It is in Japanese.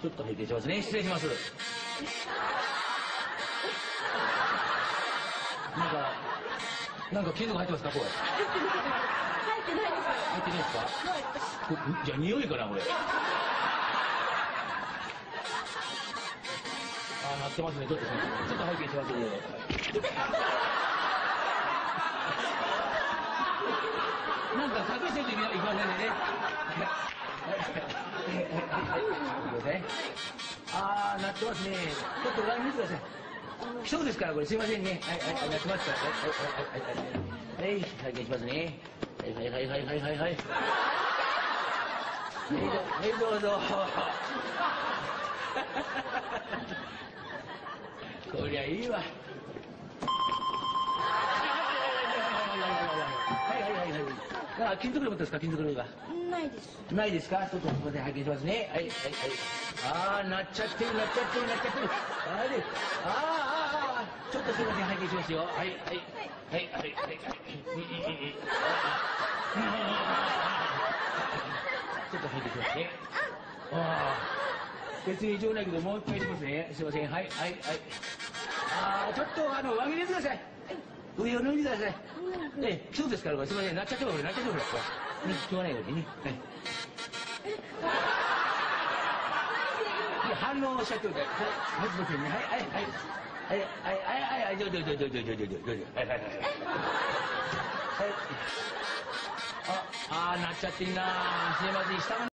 ちょっと拝見しますね。失礼します。なんか、なんか金属入ってますかこれ？入ってないです。入ってないですかはい。こじゃあ匂いかなこれ。あー、なってますね。ちょっと、ちょっと拝見します。なんか隠してていきませんね。はい。あー、なってますね。ちょっとご覧見てください。来そうですから、これすいませんね。はい、はい、はい、なってますから。はい、はい、はい、はい。はい、拝見しますね。はい、はい、はい、はい、はい、はい。はい、はい、どうぞ。こりゃいいわ。はいはいはいは金属類持ってますか金属類は。ないです。ないですか？ちょっとすみません、拝見しますね。はい、はい、はい。あー、なっちゃってる、なっちゃってる、なっちゃってる。あれ、あー、あー、あー、ちょっとすみません、拝見しますよ。はい、はい。はい、はい、はい、はい。ちょっと拝見しますね。あー、別に異常ないけど、もう一回しますね。すみません、はい、はい、はい。あー、ちょっと、あの、上着入れてください。上を脱いでください。ええ、そうですから、これすみません、なっちゃっても、なっちゃっても、これ。ね、しょうがないようにね。はい。いや反応しゃってるから、はい、すみませんね。はい、はい、はい。はい、はい、はい、はい、どうぞ、どうぞ、どうぞ、どうぞ、どうぞ、はい、はい、はい。はい。あ、あー、なっちゃってんな。すいません、下が